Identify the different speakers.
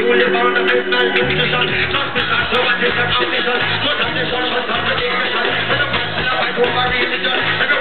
Speaker 1: You will found a to and you to son. Not this son, no one is a competition. Not a this one, but a competition. And a man, I go for a reason.